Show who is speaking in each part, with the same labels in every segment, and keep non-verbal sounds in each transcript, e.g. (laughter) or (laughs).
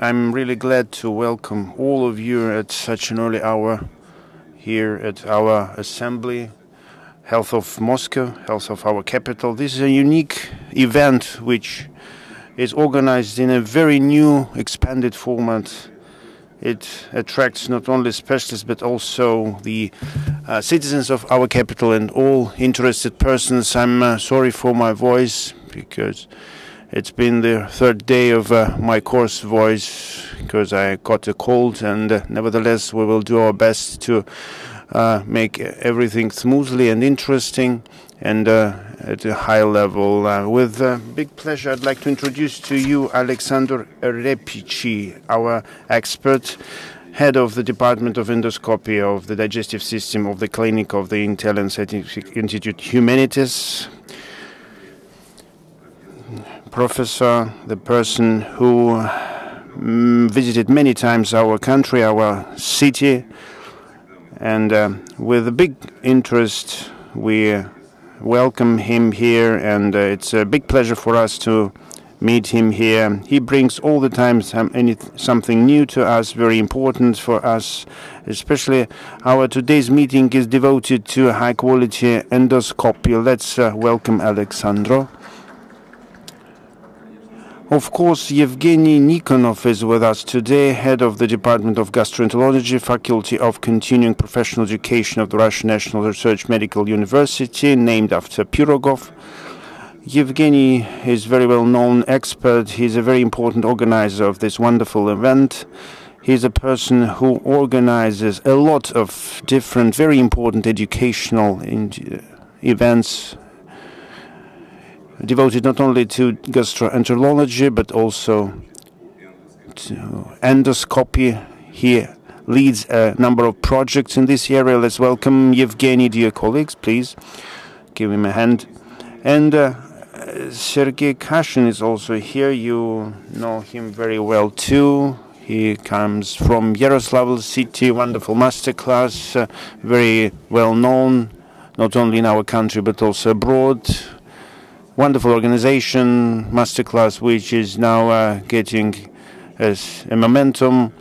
Speaker 1: I'm really glad to welcome all of you at such an early hour here at our assembly, Health of Moscow, Health of our capital. This is a unique event which is organized in a very new, expanded format. It attracts not only specialists but also the uh, citizens of our capital and all interested persons. I'm uh, sorry for my voice because it's been the third day of uh, my course voice because I got a cold, and uh, nevertheless, we will do our best to uh, make everything smoothly and interesting and uh, at a high level. Uh, with big pleasure, I'd like to introduce to you Alexander Repici, our expert head of the Department of Endoscopy of the Digestive System of the Clinic of the Scientific Institute Humanitas professor, the person who mm, visited many times our country, our city, and uh, with a big interest we welcome him here, and uh, it's a big pleasure for us to meet him here. He brings all the time some, any, something new to us, very important for us, especially our today's meeting is devoted to high quality endoscopy. Let's uh, welcome Alexandro. Of course, Yevgeny Nikonov is with us today, head of the Department of Gastroenterology, Faculty of Continuing Professional Education of the Russian National Research Medical University, named after Pirogov. Yevgeny is very well known expert. He's a very important organizer of this wonderful event. He's a person who organizes a lot of different, very important educational uh, events devoted not only to gastroenterology but also to endoscopy. He leads a number of projects in this area. Let's welcome Yevgeny, dear colleagues, please. Give him a hand. And uh, Sergei Kashin is also here. You know him very well too. He comes from Yaroslavl city, wonderful masterclass, uh, very well known, not only in our country but also abroad wonderful organization, masterclass, which is now uh, getting as a momentum.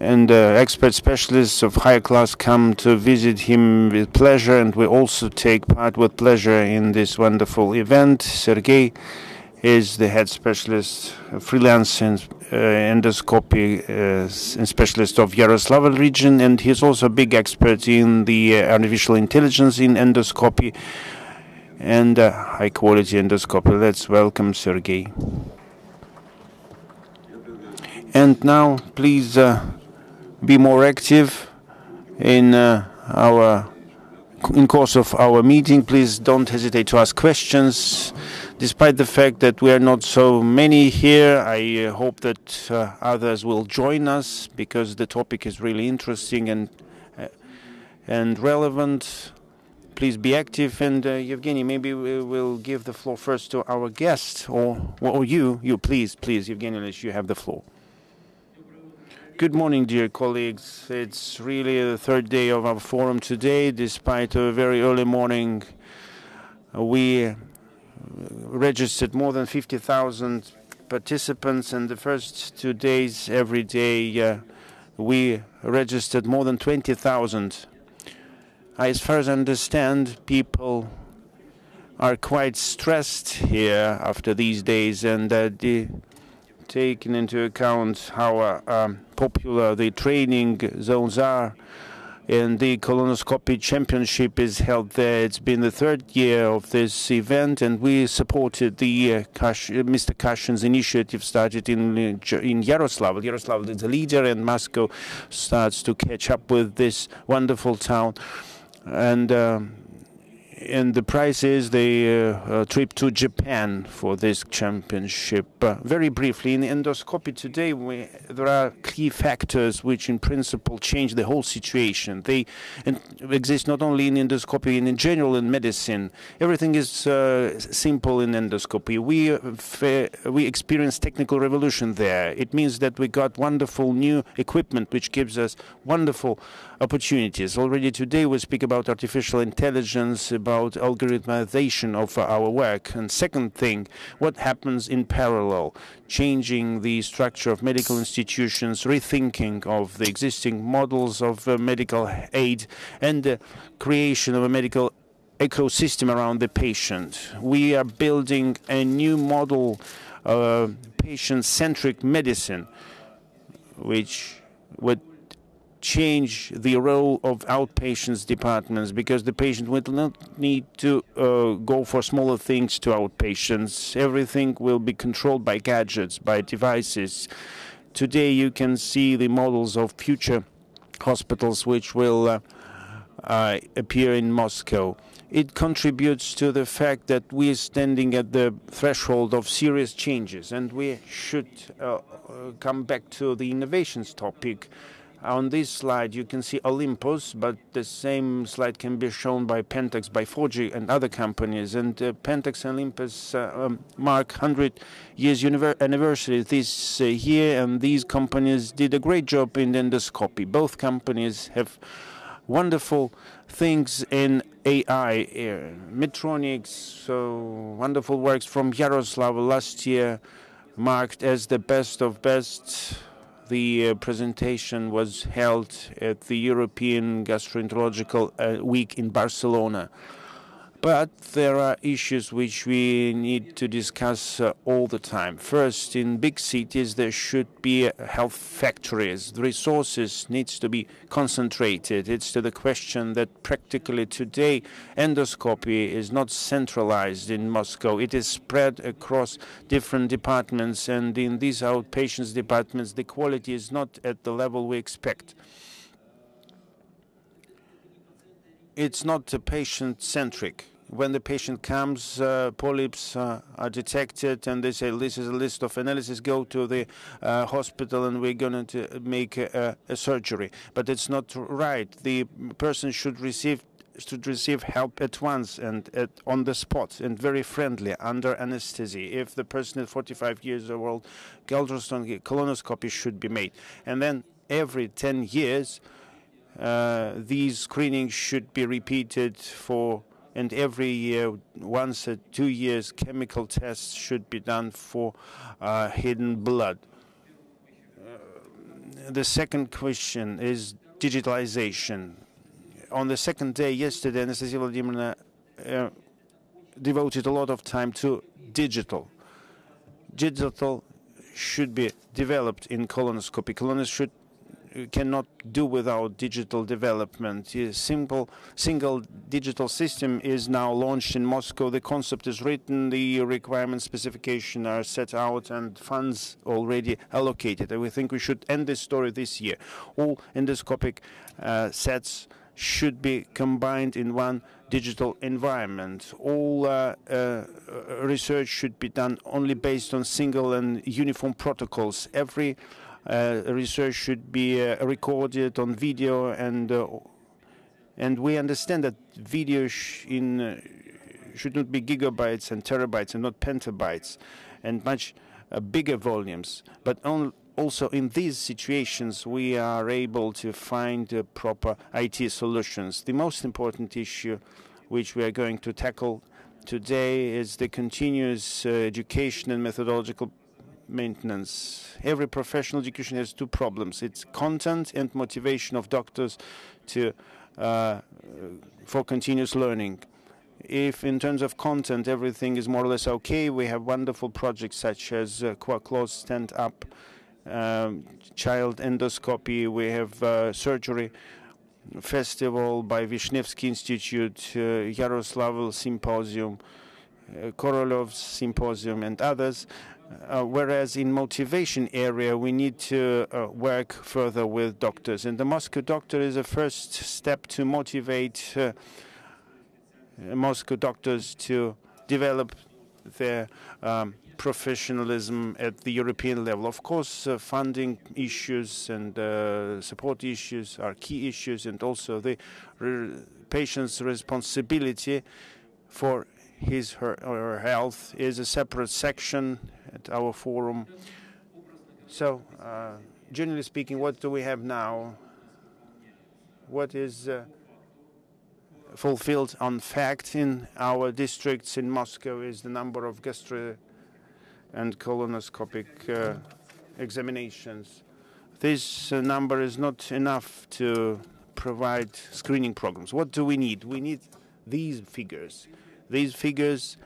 Speaker 1: And uh, expert specialists of higher class come to visit him with pleasure, and we also take part with pleasure in this wonderful event. Sergei is the head specialist, freelance and, uh, endoscopy uh, and specialist of Yaroslavl region, and he's also a big expert in the uh, artificial intelligence in endoscopy and uh, high quality endoscopy. Let's welcome Sergey. And now, please uh, be more active in uh, our in course of our meeting. Please don't hesitate to ask questions. Despite the fact that we are not so many here, I uh, hope that uh, others will join us because the topic is really interesting and uh, and relevant please be active. And uh, Evgeny, maybe we will give the floor first to our guest, or or you, you please, please, Evgeny, you have the floor. Good morning, dear colleagues. It's really the third day of our forum today. Despite a very early morning, we registered more than 50,000 participants, and the first two days, every day, uh, we registered more than 20,000 as far as I understand, people are quite stressed here after these days, and uh, taking into account how uh, um, popular the training zones are. And the colonoscopy championship is held there. It's been the third year of this event, and we supported the uh, Kash, uh, Mr. Kashin's initiative started in in Yaroslavl. Yaroslavl is a leader, and Moscow starts to catch up with this wonderful town and um, and the price is the uh, uh, trip to Japan for this championship. Uh, very briefly, in endoscopy today, we, there are key factors which, in principle, change the whole situation. They exist not only in endoscopy in general in medicine. Everything is uh, simple in endoscopy. We we experience technical revolution there. It means that we got wonderful new equipment which gives us wonderful opportunities. Already today we speak about artificial intelligence, about algorithmization of our work. And second thing, what happens in parallel, changing the structure of medical institutions, rethinking of the existing models of uh, medical aid, and the creation of a medical ecosystem around the patient. We are building a new model of patient-centric medicine, which would change the role of outpatients departments because the patient will not need to uh, go for smaller things to outpatients. Everything will be controlled by gadgets, by devices. Today you can see the models of future hospitals which will uh, uh, appear in Moscow. It contributes to the fact that we are standing at the threshold of serious changes and we should uh, uh come back to the innovations topic on this slide, you can see Olympus, but the same slide can be shown by Pentax, by Fuji, and other companies. And uh, Pentax and Olympus uh, um, mark 100 years anniversary this uh, year, and these companies did a great job in endoscopy. Both companies have wonderful things in AI, uh, Medtronic, so wonderful works from Yaroslav last year, marked as the best of best the uh, presentation was held at the European Gastroenterological uh, Week in Barcelona. But there are issues which we need to discuss uh, all the time. First, in big cities, there should be health factories. The resources needs to be concentrated. It's to the question that practically today endoscopy is not centralized in Moscow. It is spread across different departments, and in these outpatients departments, the quality is not at the level we expect. It's not patient centric when the patient comes, uh, polyps uh, are detected, and they say, "This is a list of analysis. Go to the uh, hospital, and we're going to make a, a, surgery." But it's not right. The person should receive should receive help at once and at, on the spot and very friendly under anesthesia. If the person is 45 years old, ultrasound colonoscopy should be made, and then every 10 years. Uh, these screenings should be repeated for and every year, once a two years, chemical tests should be done for uh, hidden blood. Uh, the second question is digitalization. On the second day yesterday, Anastasia Vladimirovna uh, devoted a lot of time to digital. Digital should be developed in colonoscopy. Colonoscopy should cannot do without digital development. A simple single digital system is now launched in Moscow. The concept is written, the requirements specification are set out, and funds already allocated. And we think we should end this story this year. All endoscopic uh, sets should be combined in one digital environment. All uh, uh, research should be done only based on single and uniform protocols. Every research should be uh, recorded on video and uh, and we understand that video sh in should not be gigabytes and terabytes and not petabytes and much bigger volumes but on also in these situations we are able to find uh, proper IT solutions. The most important issue which we are going to tackle today is the continuous uh, education and methodological maintenance. Every professional education has two problems. It's content and motivation of doctors to uh, for continuous learning. If in terms of content everything is more or less okay, we have wonderful projects such as uh, Close Stand Up, um, Child Endoscopy, we have uh, Surgery Festival by Vishnevsky Institute, uh, Yaroslavl Symposium, uh, Korolov's Symposium and others. Uh, whereas in motivation area, we need to uh, work further with doctors. And the Moscow doctor is a first step to motivate uh, Moscow doctors to develop their um, professionalism at the European level. Of course, uh, funding issues and uh, support issues are key issues, and also the re patient's responsibility for his her, her health is a separate section at our forum. So, uh, generally speaking, what do we have now? what is uh, fulfilled on fact in our districts in Moscow is the number of gastro and colonoscopic uh, examinations. This uh, number is not enough to provide screening programs. What do we need? We need these figures. These figures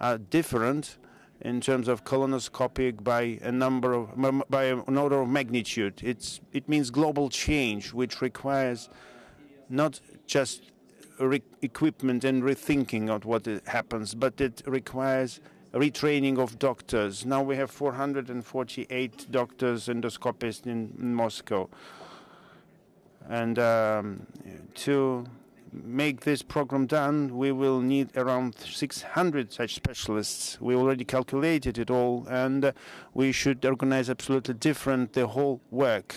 Speaker 1: are different in terms of colonoscopic by a number of by an order of magnitude. It's it means global change, which requires not just equipment and rethinking of what happens, but it requires retraining of doctors. Now we have 448 doctors endoscopists in, in Moscow, and um, to make this program done, we will need around 600 such specialists. We already calculated it all, and uh, we should organize absolutely different the whole work.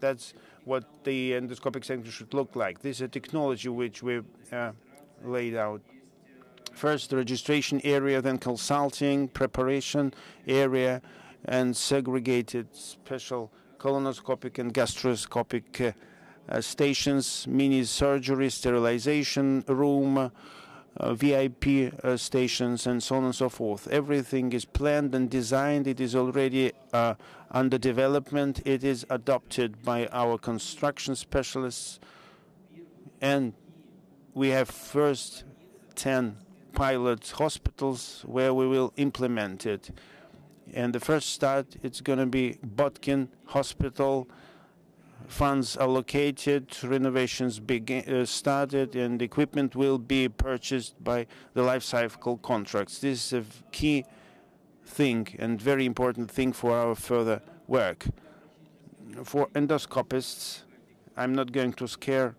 Speaker 1: That's what the endoscopic center should look like. This is a technology which we uh, laid out. First, the registration area, then consulting, preparation area, and segregated special colonoscopic and gastroscopic uh, stations, mini surgery, sterilization room, uh, VIP uh, stations, and so on and so forth. Everything is planned and designed. It is already uh, under development. It is adopted by our construction specialists, and we have first 10 pilot hospitals where we will implement it. And the first start, it's going to be Botkin Hospital funds allocated, renovations begin, uh, started, and equipment will be purchased by the life cycle contracts. This is a key thing and very important thing for our further work. For endoscopists, I'm not going to scare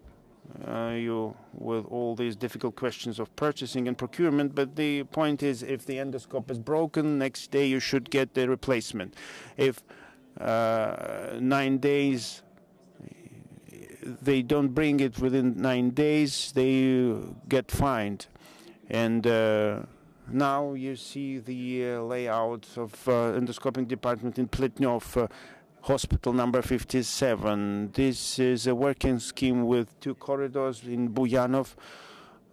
Speaker 1: uh, you with all these difficult questions of purchasing and procurement, but the point is if the endoscope is broken, next day you should get the replacement. If uh, nine days they don't bring it within nine days, they get fined. And uh, now you see the uh, layout of uh, endoscoping department in Pletnyov, uh, hospital number 57. This is a working scheme with two corridors in Buyanov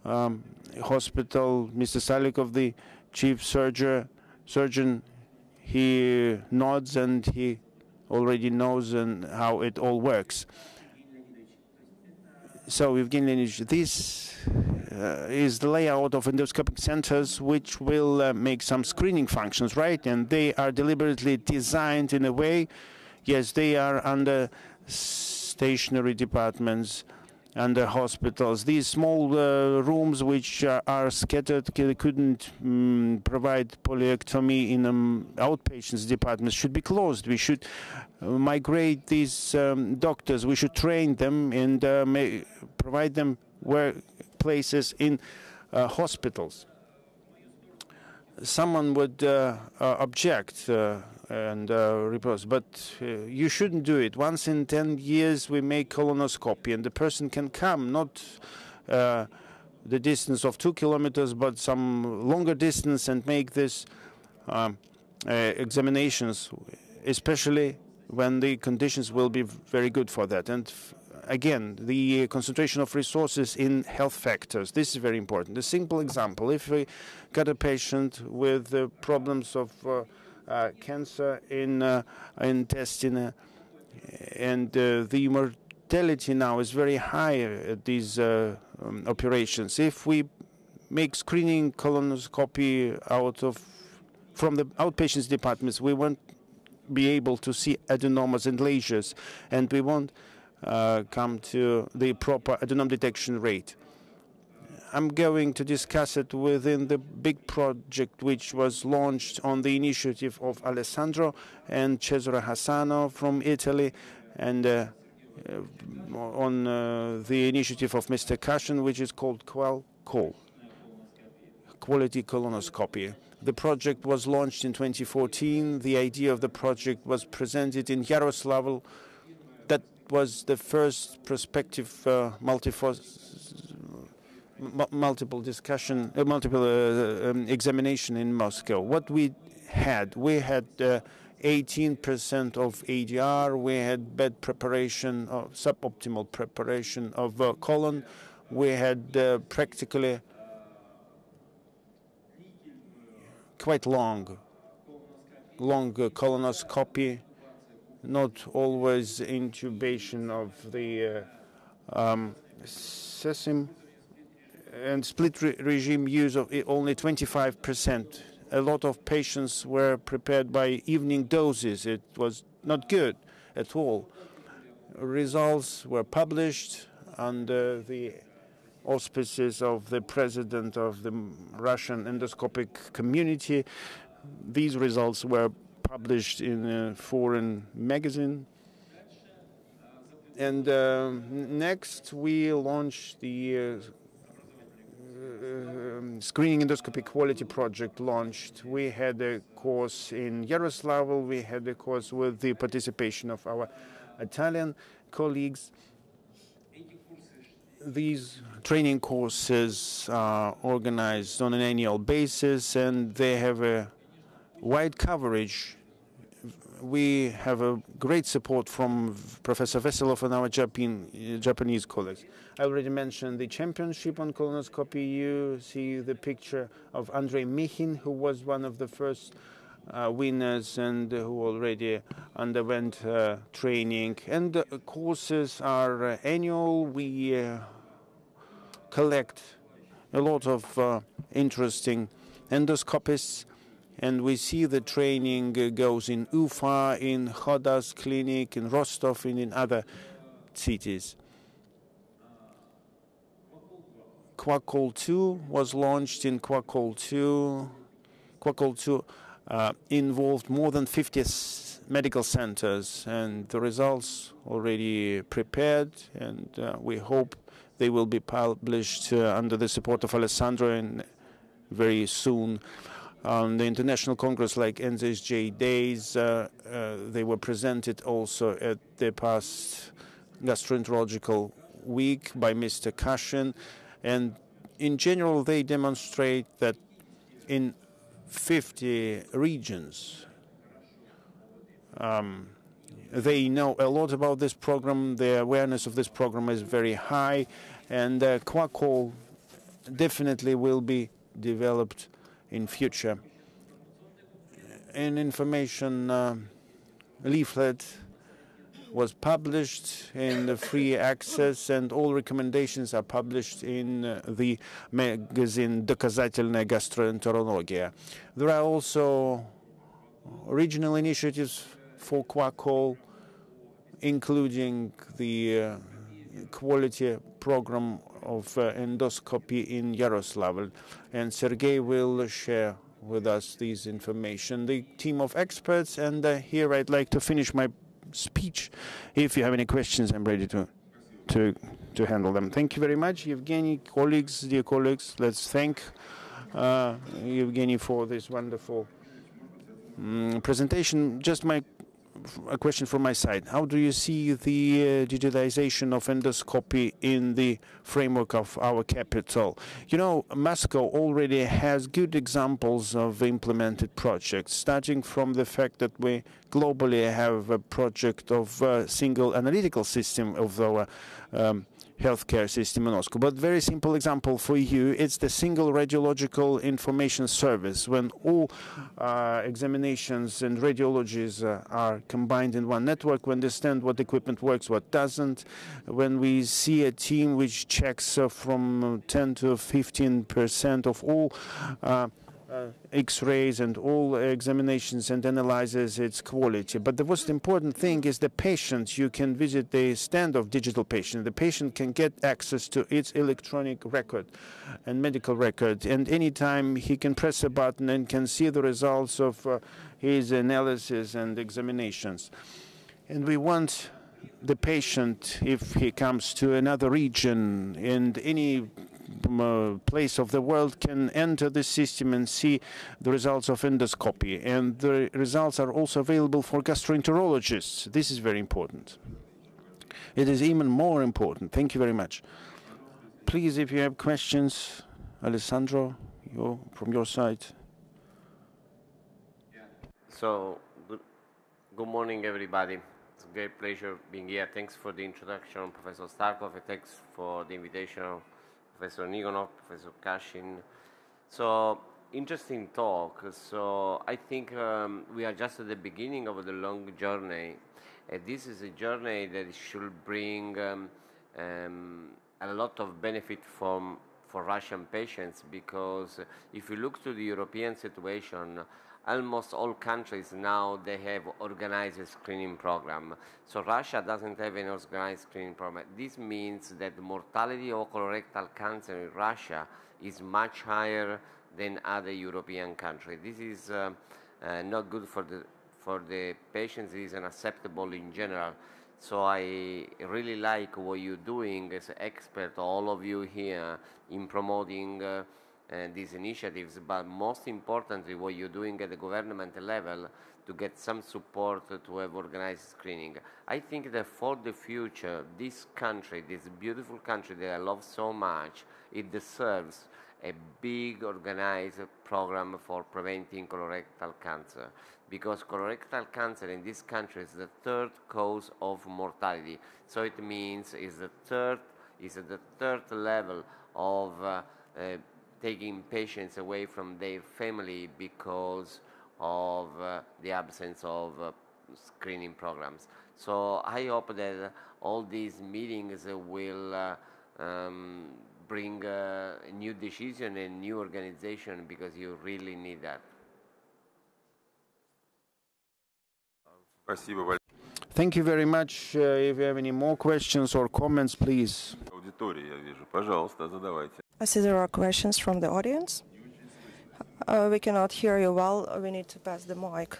Speaker 1: um, hospital. Mr. Salikov, the chief surgeon, surgeon, he nods and he already knows and how it all works. So Evgeny this uh, is the layout of endoscopic centers which will uh, make some screening functions, right? And they are deliberately designed in a way, yes, they are under stationary departments under hospitals. These small uh, rooms which are, are scattered couldn't um, provide polyectomy in um, outpatients departments should be closed. We should uh, migrate these um, doctors. We should train them and uh, provide them where places in uh, hospitals. Someone would uh, uh, object and uh, repose. But uh, you shouldn't do it. Once in 10 years, we make colonoscopy, and the person can come, not uh, the distance of two kilometers, but some longer distance, and make these um, uh, examinations, especially when the conditions will be very good for that. And again, the concentration of resources in health factors. This is very important. A simple example: if we got a patient with problems of uh, uh, cancer in uh, intestine, and uh, the mortality now is very high at these um, operations. If we make screening colonoscopy out of from the outpatients departments, we won't be able to see adenomas and lesions, and we won't uh, come to the proper adenoma detection rate. I'm going to discuss it within the big project which was launched on the initiative of Alessandro and Cesare Hassano from Italy and uh, uh, on uh, the initiative of Mr. Kashin, which is called Qual Call quality colonoscopy. The project was launched in 2014. The idea of the project was presented in Yaroslavl. That was the first prospective uh, multiple discussion, uh, multiple uh, um, examination in Moscow. What we had, we had uh, 18% of ADR. We had bad preparation, uh, suboptimal preparation of uh, colon. We had uh, practically quite long, long colonoscopy, not always intubation of the uh, um, and split re regime use of only 25 percent a lot of patients were prepared by evening doses. It was not good at all. Results were published under the auspices of the president of the Russian endoscopic community. These results were published in a foreign magazine. And uh, next, we launched the uh, screening endoscopy quality project launched. We had a course in Yaroslavl. We had a course with the participation of our Italian colleagues. These training courses are organized on an annual basis and they have a wide coverage we have a great support from Professor Veselov and our Japan, Japanese colleagues. I already mentioned the championship on colonoscopy. You see the picture of Andrei Mikhin, who was one of the first uh, winners and who already underwent uh, training. And courses are uh, annual. We uh, collect a lot of uh, interesting endoscopists and we see the training goes in Ufa, in Khodas clinic, in Rostov, and in other cities. Quacol 2 was launched in Quacol 2. Quacol 2 uh, involved more than 50 medical centers, and the results already prepared, and uh, we hope they will be published uh, under the support of Alessandro and very soon on the international congress like ESGE days. Uh, uh, they were presented also at the past gastroenterological week by Mr. Kashin. And in general, they demonstrate that in 50 regions, um, they know a lot about this program. The awareness of this program is very high, and uh, Quacol definitely will be developed in future. An information uh, leaflet was published in the free access and all recommendations are published in uh, the magazine Доказательная gastroenterologia. There are also regional initiatives for Quacol, including the uh, quality program of uh, endoscopy in Yaroslavl, and Sergei will share with us this information. The team of experts, and uh, here I'd like to finish my speech. If you have any questions, I'm ready to to to handle them. Thank you very much, Evgeny, colleagues, dear colleagues. Let's thank uh, Evgeny for this wonderful um, presentation. Just my a question from my side. How do you see the uh, digitization of endoscopy in the framework of our capital? You know, Moscow already has good examples of implemented projects, starting from the fact that we globally have a project of a single analytical system of our um, healthcare system in Moscow. But very simple example for you, it's the single radiological information service when all uh, examinations and radiologies uh, are combined in one network. We understand what equipment works, what doesn't. When we see a team which checks uh, from 10 to 15 percent of all uh, X-rays and all examinations and analyzes its quality. But the most important thing is the patient. You can visit the stand of digital patient. The patient can get access to its electronic record and medical record, and anytime he can press a button and can see the results of uh, his analysis and examinations. And we want the patient, if he comes to another region and any uh, Uh, place of the world can enter the system and see the results of endoscopy. And the results are also available for gastroenterologists. This is very important. It is even more important. Thank you very much. Please, if you have questions, Alessandro, you, from your side.
Speaker 2: So, Good morning, everybody. It's a great pleasure being here. Thanks for the introduction, Professor Starkov, and thanks for the invitation, Professor Nikonov, Professor Kashin. So, interesting talk. So, I think um, we are just at the beginning of the long journey. And this is a journey that should bring um, um, a lot of benefit from for Russian patients because if you look to the European situation, almost all countries now they have organized screening program. So Russia doesn't have an organized screening program. This means that the mortality of colorectal cancer in Russia is much higher than other European countries. This is uh, uh, not good for the for the patients. It is unacceptable in general. So I really like what you're doing as an expert, all of you here, in promoting uh, uh, these initiatives, but most importantly, what you're doing at the government level to get some support to have organized screening. I think that for the future, this country, this beautiful country that I love so much, it deserves a big organized program for preventing colorectal cancer because colorectal cancer in this country is the third cause of mortality. So it means is the third is the third level of uh, uh, taking patients away from their family because of uh, the absence of uh, screening programs. So I hope that all these meetings will uh, um, bring a new decision and new organization because you really need that.
Speaker 1: Thank you very much. Uh, if you have any more questions or comments, please.
Speaker 3: I see there are questions from the audience. Uh, we cannot hear you well. We need to pass the mic.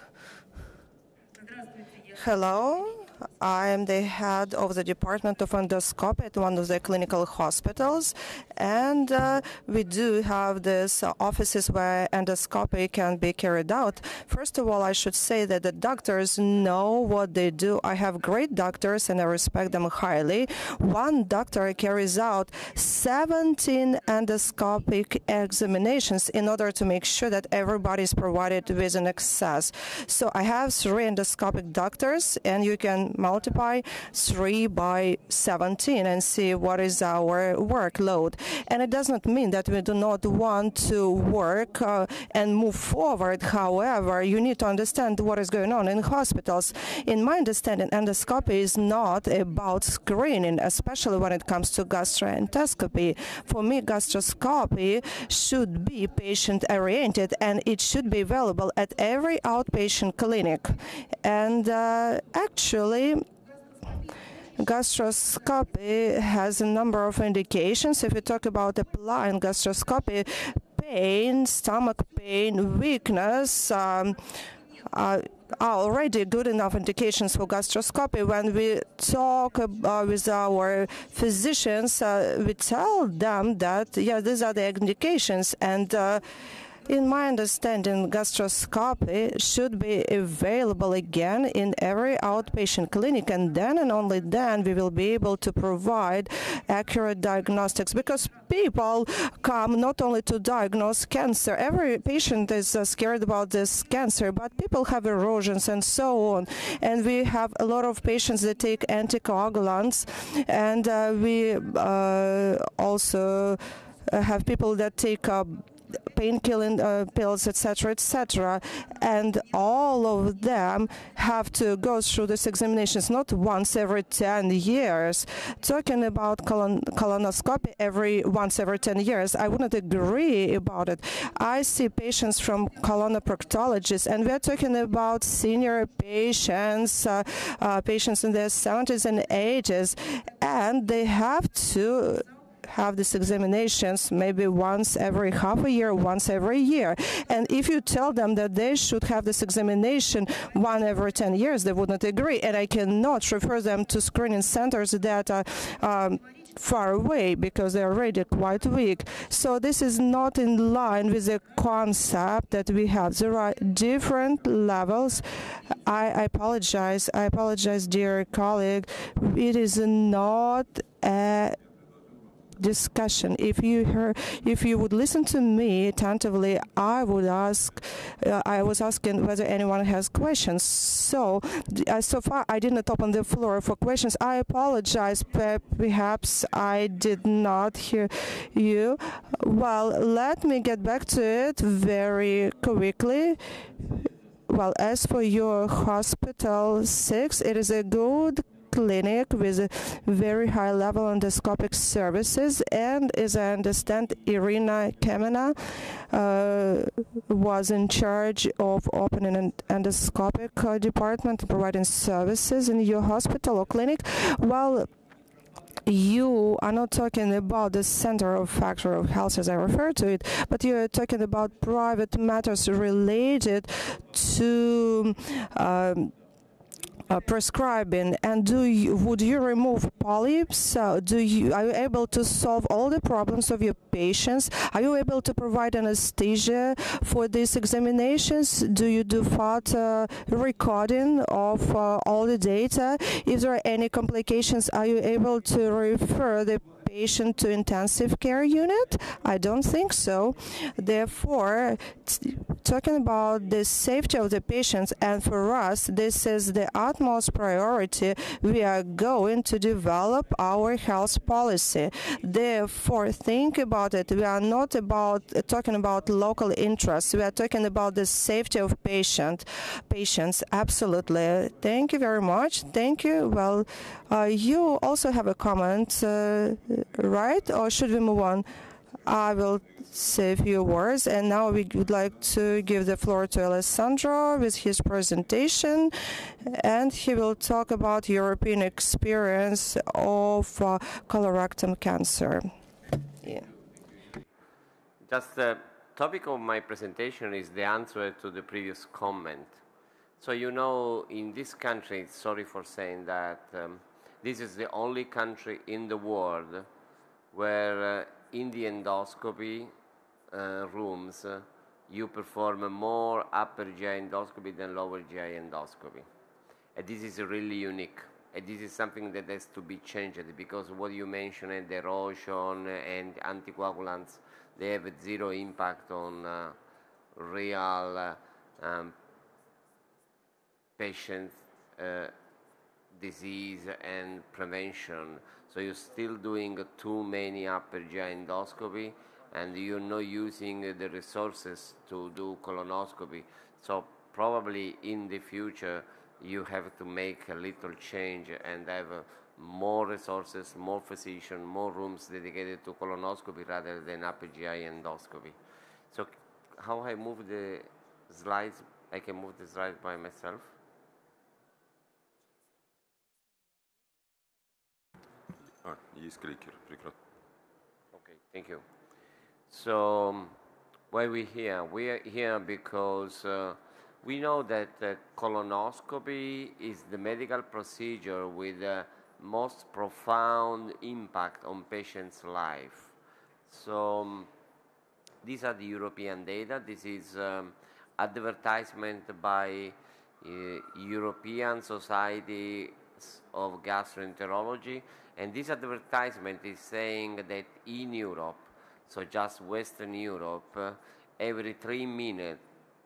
Speaker 3: Hello. I am the head of the Department of Endoscopy at one of the clinical hospitals, and uh, we do have these offices where endoscopy can be carried out. First of all, I should say that the doctors know what they do. I have great doctors, and I respect them highly. One doctor carries out 17 endoscopic examinations in order to make sure that everybody is provided with an access. So I have three endoscopic doctors, and you can multiply 3 by 17 and see what is our workload. And it does not mean that we do not want to work uh, and move forward. However, you need to understand what is going on in hospitals. In my understanding, endoscopy is not about screening, especially when it comes to gastroendoscopy. For me, gastroscopy should be patient oriented and it should be available at every outpatient clinic. And uh, actually, Actually, gastroscopy has a number of indications. If we talk about applying gastroscopy, pain, stomach pain, weakness, um, uh, are already good enough indications for gastroscopy. When we talk uh, with our physicians, uh, we tell them that, yeah, these are the indications. And uh, in my understanding, gastroscopy should be available again in every outpatient clinic, and then and only then we will be able to provide accurate diagnostics because people come not only to diagnose cancer. Every patient is uh, scared about this cancer, but people have erosions and so on. And we have a lot of patients that take anticoagulants, and uh, we uh, also have people that take uh, painkilling uh, pills, etc., etc. And all of them have to go through these examinations not once every 10 years. Talking about colon colonoscopy every once every 10 years, I wouldn't agree about it. I see patients from colonoproctologists, and we're talking about senior patients, uh, uh, patients in their 70s and 80s, and they have to have these examinations maybe once every half a year, once every year. And if you tell them that they should have this examination one every 10 years, they wouldn't agree. And I cannot refer them to screening centers that are um, far away because they're already quite weak. So this is not in line with the concept that we have. There are different levels. I, I apologize. I apologize, dear colleague. It is not a discussion. If you hear, if you would listen to me attentively, I would ask. Uh, I was asking whether anyone has questions. So, uh, so far I did not open the floor for questions. I apologize. Perhaps I did not hear you. Well, let me get back to it very quickly. Well, as for your hospital six, it is a good clinic with very high level endoscopic services and as I understand Irina Kamena uh, was in charge of opening an endoscopic uh, department providing services in your hospital or clinic. Well you are not talking about the center of factor of health as I refer to it, but you're talking about private matters related to um, uh, prescribing? And do you, would you remove polyps? Uh, do you are you able to solve all the problems of your patients? Are you able to provide anesthesia for these examinations? Do you do further recording of uh, all the data? If there are any complications? Are you able to refer the patient to intensive care unit? I don't think so. Therefore, talking about the safety of the patients, and for us, this is the utmost priority. We are going to develop our health policy. Therefore, think about it. We are not about uh, talking about local interests. We are talking about the safety of patient patients. Absolutely. Thank you very much. Thank you. Well, uh, you also have a comment. Uh, right? Or should we move on? I will say a few words, and now we would like to give the floor to Alessandro with his presentation, and he will talk about European experience of uh, colorectal cancer.
Speaker 2: Yeah. Just the topic of my presentation is the answer to the previous comment. So you know, in this country, sorry for saying that, um, this is the only country in the world where uh, in the endoscopy uh, rooms uh, you perform more upper GI endoscopy than lower GI endoscopy. And this is really unique. And this is something that has to be changed because what you mentioned, the erosion and anticoagulants, they have zero impact on uh, real uh, um, patient uh, disease and prevention. So you're still doing too many upper GI endoscopy and you're not using the resources to do colonoscopy. So probably in the future you have to make a little change and have more resources, more physicians, more rooms dedicated to colonoscopy rather than upper GI endoscopy. So how I move the slides, I can move the slides by myself.
Speaker 4: есть кликер. Прекрасно.
Speaker 2: Okay, thank you. So, why we here? We are here because uh, we know that uh, colonoscopy is the medical procedure with the most profound impact on patients' life. So, um, these are the European data. This is um, advertisement by uh, European Society of Gastroenterology and this advertisement is saying that in Europe, so just Western Europe, uh, every three minutes,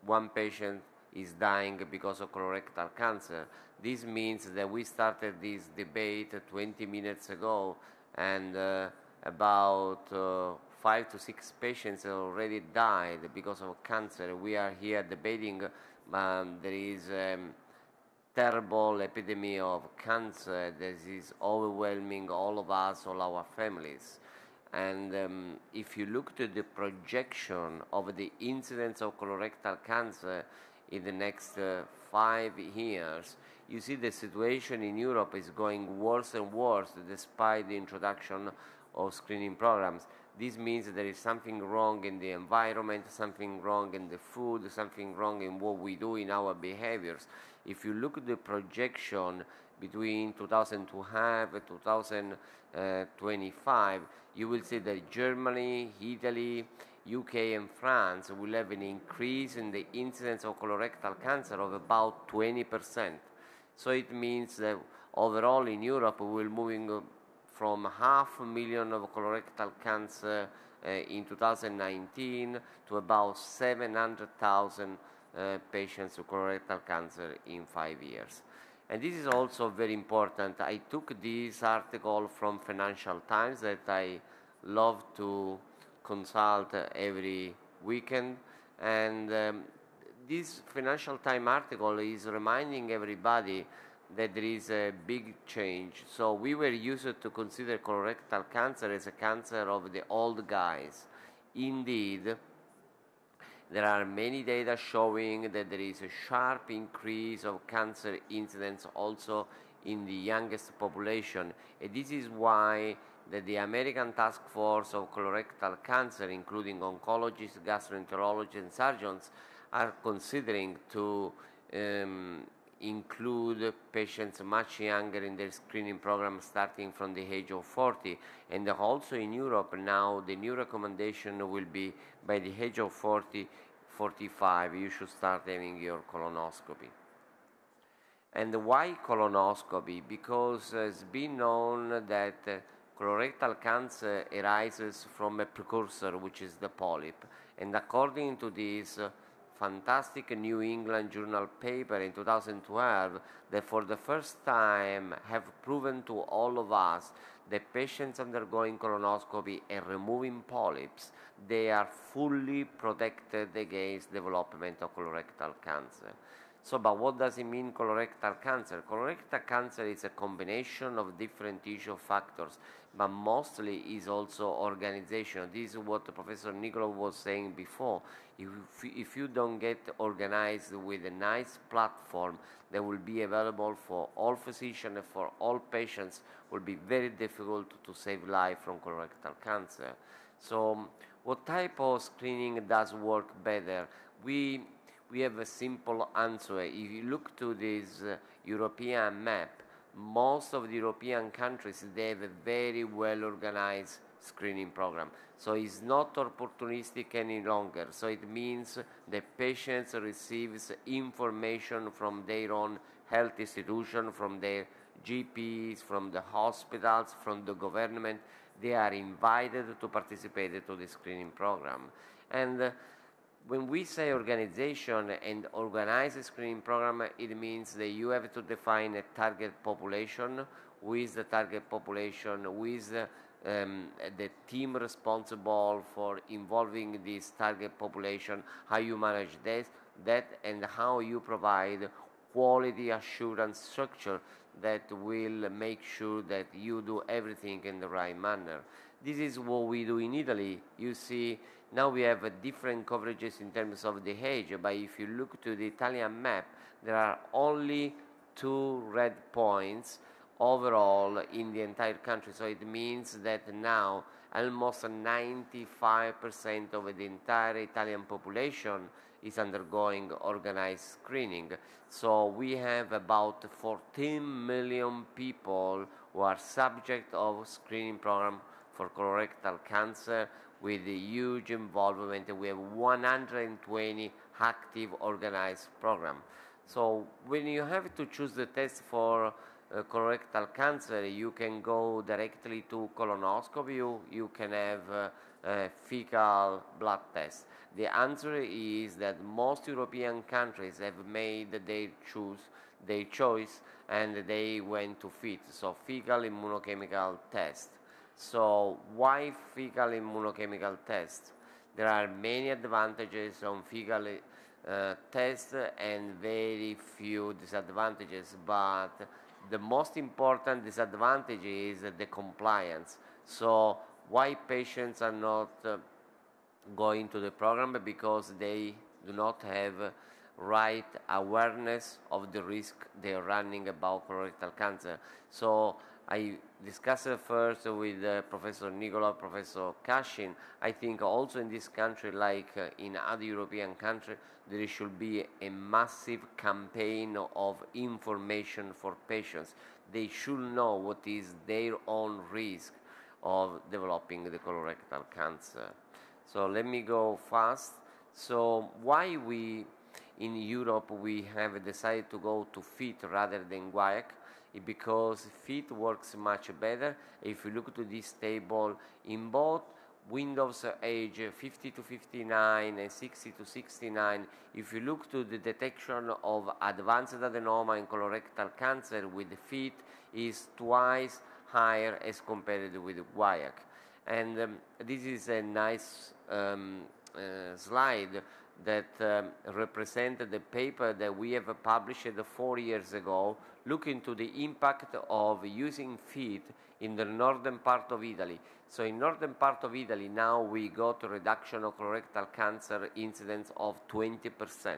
Speaker 2: one patient is dying because of colorectal cancer. This means that we started this debate 20 minutes ago, and uh, about uh, five to six patients already died because of cancer. We are here debating. Um, there is um, terrible epidemic of cancer that is overwhelming all of us, all our families. And um, if you look to the projection of the incidence of colorectal cancer in the next uh, five years, you see the situation in Europe is going worse and worse despite the introduction of screening programs. This means there is something wrong in the environment, something wrong in the food, something wrong in what we do in our behaviors if you look at the projection between 2025 and 2025, you will see that Germany, Italy, UK and France will have an increase in the incidence of colorectal cancer of about 20%. So it means that overall in Europe we're moving from half a million of colorectal cancer uh, in 2019 to about 700,000 uh, patients with colorectal cancer in five years. And this is also very important. I took this article from Financial Times that I love to consult every weekend. And um, this Financial Times article is reminding everybody that there is a big change. So we were used to consider colorectal cancer as a cancer of the old guys. Indeed, there are many data showing that there is a sharp increase of cancer incidence also in the youngest population. And this is why that the American Task Force of Colorectal Cancer, including oncologists, gastroenterologists, and surgeons, are considering to um, include patients much younger in their screening program starting from the age of 40. And also in Europe now the new recommendation will be by the age of 40, 45 you should start having your colonoscopy. And why colonoscopy? Because it's been known that uh, colorectal cancer arises from a precursor which is the polyp. And according to this, fantastic New England Journal paper in 2012 that for the first time have proven to all of us that patients undergoing colonoscopy and removing polyps, they are fully protected against development of colorectal cancer. So, but what does it mean colorectal cancer? Colorectal cancer is a combination of different tissue factors, but mostly is also organization. This is what Professor Nikonov was saying before. If, if you don't get organized with a nice platform that will be available for all physicians and for all patients, will be very difficult to save life from colorectal cancer. So, what type of screening does work better? We we have a simple answer. If you look to this uh, European map, most of the European countries, they have a very well organized screening program. So it's not opportunistic any longer. So it means the patients receives information from their own health institution, from their GPs, from the hospitals, from the government. They are invited to participate to the screening program. And uh, when we say organization and organize a screening program, it means that you have to define a target population, is the target population, is um, the team responsible for involving this target population, how you manage this, that, and how you provide quality assurance structure that will make sure that you do everything in the right manner. This is what we do in Italy. You see now we have uh, different coverages in terms of the age, but if you look to the Italian map, there are only two red points overall in the entire country. So it means that now almost 95% of the entire Italian population is undergoing organized screening. So we have about 14 million people who are subject of screening program for colorectal cancer with a huge involvement. We have 120 active organized program. So when you have to choose the test for uh, colorectal cancer, you can go directly to colonoscopy, you, you can have uh, fecal blood test. The answer is that most European countries have made their choose their choice and they went to FIT, so fecal immunochemical test. So why fecal immunochemical test? There are many advantages on fecal uh, test and very few disadvantages, but the most important disadvantage is the compliance. So why patients are not uh, going to the program? Because they do not have right awareness of the risk they are running about colorectal cancer. So I discussed first with uh, Professor Nicola, Professor Kashin. I think also in this country, like uh, in other European countries, there should be a massive campaign of information for patients. They should know what is their own risk of developing the colorectal cancer. So let me go fast. So why we in Europe we have decided to go to FIT rather than GUAIAC because FIT works much better. If you look to this table in both windows age 50 to 59 and 60 to 69, if you look to the detection of advanced adenoma and colorectal cancer with FIT is twice higher as compared with guaiac. And um, this is a nice um, uh, slide that um, represented the paper that we have published four years ago, looking to the impact of using FIT in the northern part of Italy. So in northern part of Italy now we got a reduction of colorectal cancer incidence of 20%.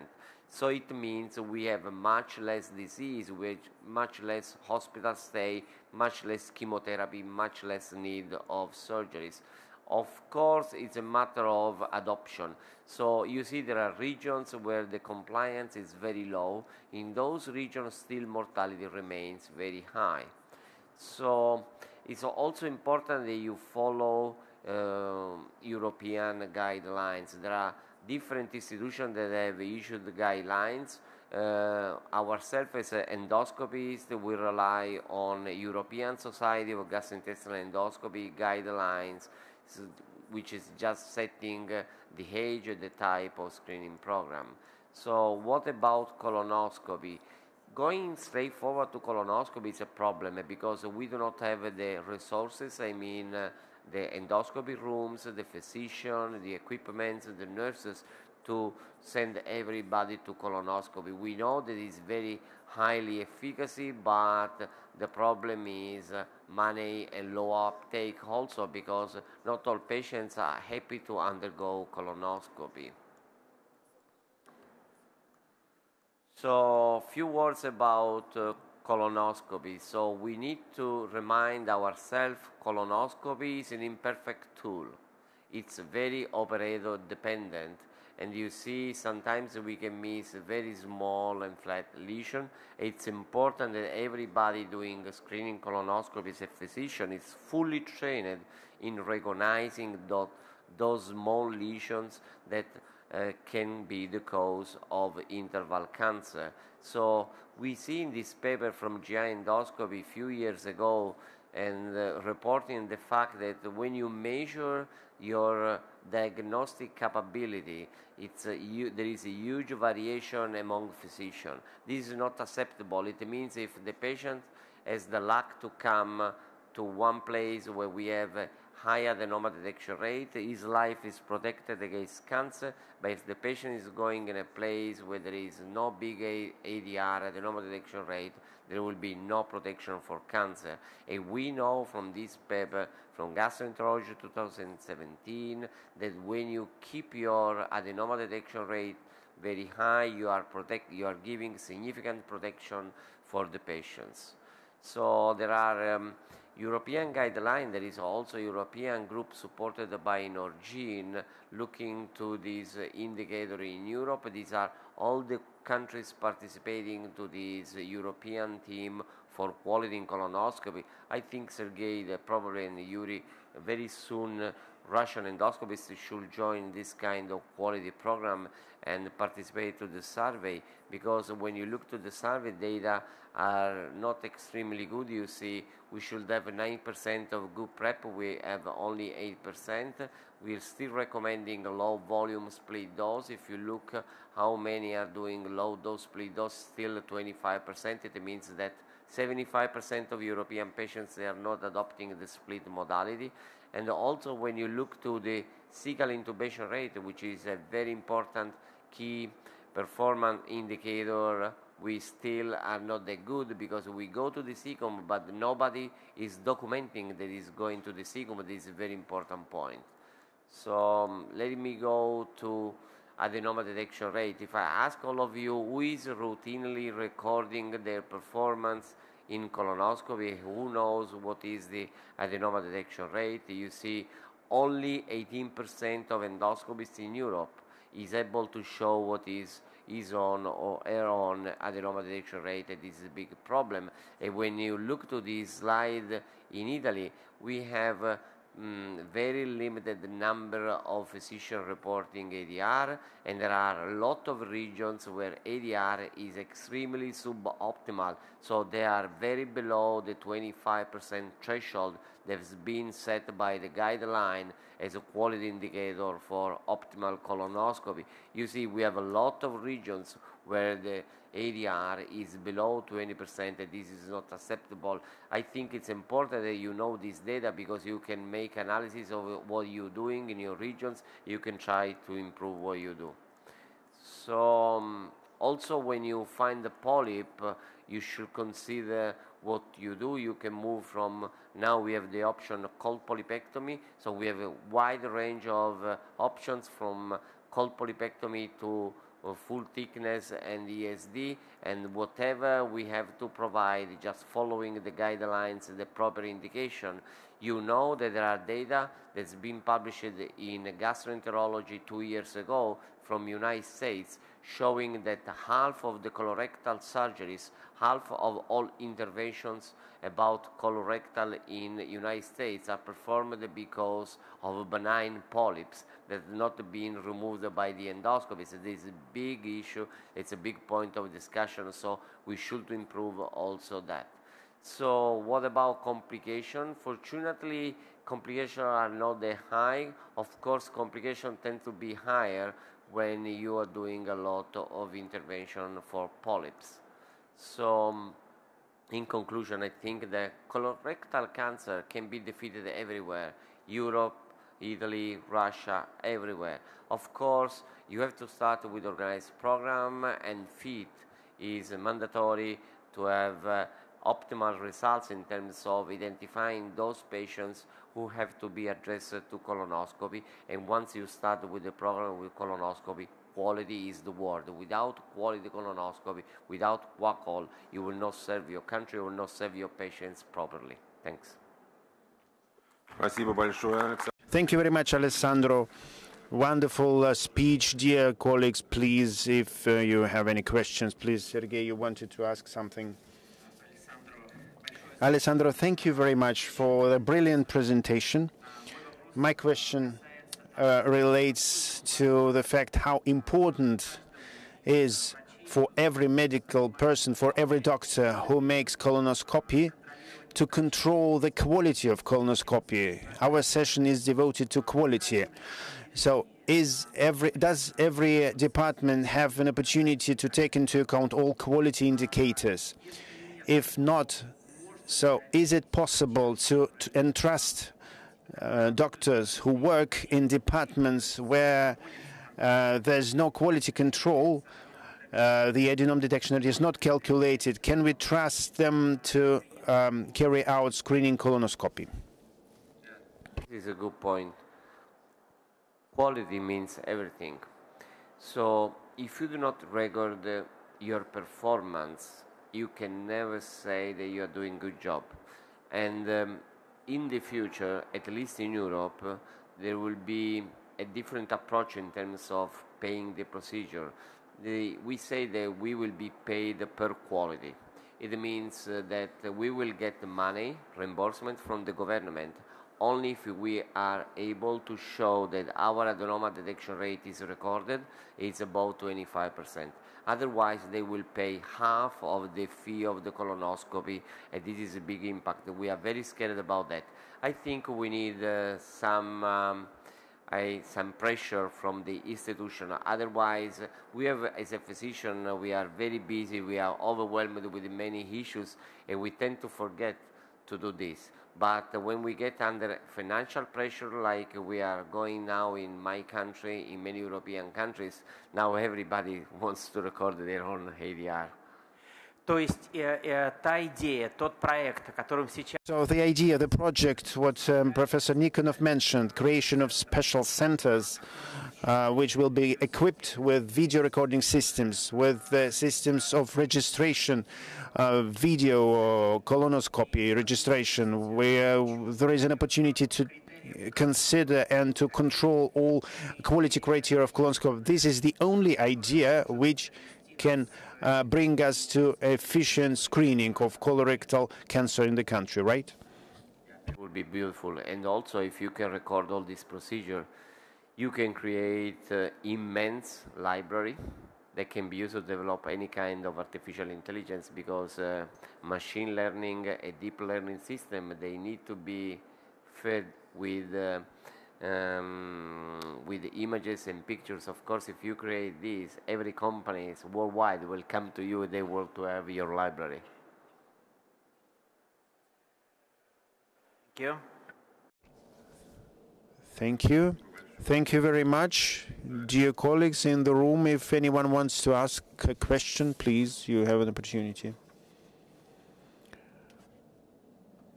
Speaker 2: So it means we have much less disease, with much less hospital stay, much less chemotherapy, much less need of surgeries. Of course, it's a matter of adoption. So you see there are regions where the compliance is very low. In those regions, still mortality remains very high. So it's also important that you follow uh, European guidelines. There are different institutions that have issued guidelines. Uh, ourselves as endoscopists, we rely on European Society of Gastrointestinal Endoscopy guidelines, which is just setting the age, the type of screening program. So what about colonoscopy? Going straight forward to colonoscopy is a problem because we do not have the resources, I mean, uh, the endoscopy rooms, the physician, the equipment, the nurses to send everybody to colonoscopy. We know that it's very highly efficacy, but the problem is money and low uptake also because not all patients are happy to undergo colonoscopy. So, few words about uh, colonoscopy. So, we need to remind ourselves colonoscopy is an imperfect tool. It's very operator dependent and you see sometimes we can miss a very small and flat lesion. It's important that everybody doing screening colonoscopy as a physician is fully trained in recognizing that, those small lesions that uh, can be the cause of interval cancer. So we see in this paper from GI endoscopy a few years ago and uh, reporting the fact that when you measure your diagnostic capability, it's a, you, there is a huge variation among physicians. This is not acceptable. It means if the patient has the luck to come to one place where we have a high normal detection rate, his life is protected against cancer, but if the patient is going in a place where there is no big ADR, adenoma detection rate, there will be no protection for cancer. And we know from this paper from Gastroenterology 2017 that when you keep your adenoma detection rate very high, you are, protect, you are giving significant protection for the patients. So there are um, European guideline, there is also European group supported by Norgine looking to this indicator in Europe. These are all the countries participating to this European team for quality in colonoscopy. I think Sergei, probably and Yuri, very soon Russian endoscopists should join this kind of quality program and participate to the survey because when you look to the survey data are not extremely good you see we should have 9% of good prep we have only 8% we're still recommending a low volume split dose. If you look how many are doing low dose split dose still 25% it means that 75% of European patients they are not adopting the split modality. And also when you look to the cecal intubation rate which is a very important key performance indicator we still are not that good because we go to the cecum but nobody is documenting that is going to the cecum this is a very important point. So um, let me go to adenoma detection rate. If I ask all of you who is routinely recording their performance in colonoscopy, who knows what is the adenoma detection rate, you see only 18% of endoscopists in Europe is able to show what is is on or are on adenoma detection rate and this is a big problem and when you look to this slide in Italy we have uh, mm, very limited number of physicians reporting ADR, and there are a lot of regions where ADR is extremely suboptimal. So they are very below the 25% threshold that's been set by the guideline as a quality indicator for optimal colonoscopy. You see, we have a lot of regions where the ADR is below 20% and this is not acceptable. I think it's important that you know this data because you can make analysis of what you're doing in your regions. You can try to improve what you do. So um, also when you find the polyp, uh, you should consider what you do. You can move from, now we have the option of cold polypectomy. So we have a wide range of uh, options from cold polypectomy to Uh, full thickness and ESD and whatever we have to provide just following the guidelines the proper indication you know that there are data that's been published in gastroenterology two years ago from United States showing that half of the colorectal surgeries half of all interventions about colorectal in United States are performed because of benign polyps that have not been removed by the endoscopy. So this is a big issue. It's a big point of discussion. So we should improve also that. So what about complication? Fortunately, complications are not that high. Of course, complications tend to be higher when you are doing a lot of intervention for polyps. So um, in conclusion, I think that colorectal cancer can be defeated everywhere. Europe, Italy, Russia, everywhere. Of course, you have to start with organized program and FIT is mandatory to have uh, optimal results in terms of identifying those patients who have to be addressed to colonoscopy. And once you start with the program with colonoscopy, quality is the word. Without quality colonoscopy, without QuaCol, you will not serve your country, you will not serve your patients properly. Thanks.
Speaker 1: Thank you very much, Alessandro. Wonderful uh, speech, dear colleagues. Please, if uh, you have any questions, please, Sergey, you wanted to ask something. Alessandro, thank you very much for the brilliant presentation. My question uh, relates to the fact how important is for every medical person, for every doctor who makes colonoscopy, to control the quality of colonoscopy. Our session is devoted to quality. So, is every does every department have an opportunity to take into account all quality indicators? If not, so is it possible to, to entrust uh, doctors who work in departments where uh, there's no quality control, uh, the adenoma detection rate is not calculated, can we trust them to um, carry out screening colonoscopy?
Speaker 2: This is a good point. Quality means everything. So if you do not record your performance you can never say that you are doing good job. And um, in the future, at least in Europe, there will be a different approach in terms of paying the procedure. The, we say that we will be paid per quality. It means uh, that we will get the money, reimbursement from the government, only if we are able to show that our adenoma detection rate is recorded, it's about 25%. Otherwise, they will pay half of the fee of the colonoscopy, and this is a big impact. We are very scared about that. I think we need uh, some. Um, some pressure from the institution. Otherwise, we have, as a physician, we are very busy, we are overwhelmed with many issues, and we tend to forget to do this. But when we get under financial pressure, like we are going now in my country, in many European countries, now everybody (laughs) wants to record their own ADR.
Speaker 5: То есть э, э, та идея, тот проект, о котором сейчас...
Speaker 1: So the idea, the project, what um, Professor Nikonov mentioned, creation of special centers, uh, which will be equipped with video recording systems, with uh, systems of registration, uh, video colonoscopy registration, where there is an opportunity to consider and to control all quality criteria of colonoscopy. This is the only idea which can uh, bring us to efficient screening of colorectal cancer in the country, right?
Speaker 2: It would be beautiful. And also, if you can record all this procedure, you can create uh, immense library that can be used to develop any kind of artificial intelligence because uh, machine learning, a deep learning system, they need to be fed with uh, um, with images and pictures. Of course, if you create this, every company worldwide will come to you. They want to have your library.
Speaker 5: Thank you.
Speaker 1: Thank you. Thank you very much. Dear colleagues in the room, if anyone wants to ask a question, please, you have an opportunity.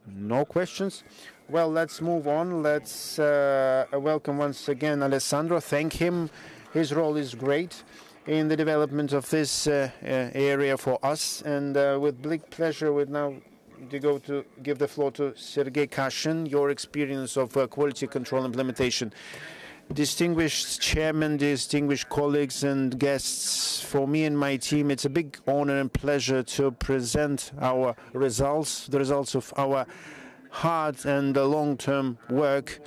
Speaker 1: No questions? Well, let's move on. Let's uh, welcome once again Alessandro. Thank him. His role is great in the development of this uh, uh, area for us. And uh, with big pleasure, we now to go to give the floor to Sergei Kashin, your experience of uh, quality control implementation. Distinguished chairman, distinguished colleagues and guests, for me and my team, it's a big honor and pleasure to present our results, the results of our hard and long-term work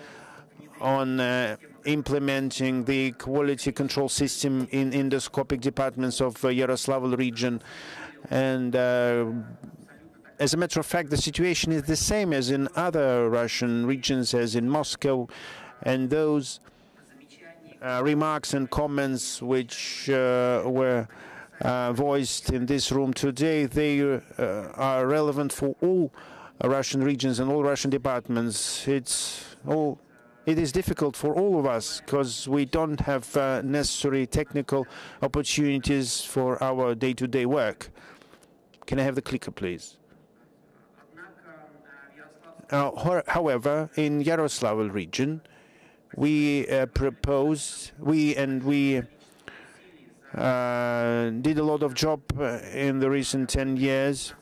Speaker 1: on uh, implementing the quality control system in endoscopic departments of uh, Yaroslavl region. And uh, as a matter of fact, the situation is the same as in other Russian regions, as in Moscow, and those uh, remarks and comments which uh, were uh, voiced in this room today, they uh, are relevant for all Russian regions and all Russian departments. It's all. It is difficult for all of us because we don't have uh, necessary technical opportunities for our day-to-day work. Can I have the clicker, please? Uh, however, in Yaroslavl region, we uh, proposed, we and we uh, did a lot of job uh, in the recent 10 years